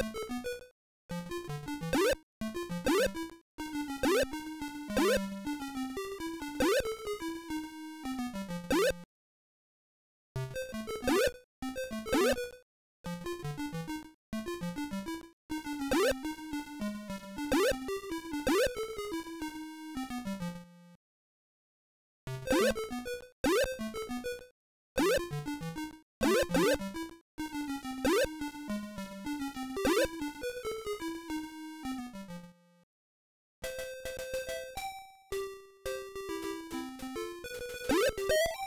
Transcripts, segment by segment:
Thank you. you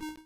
you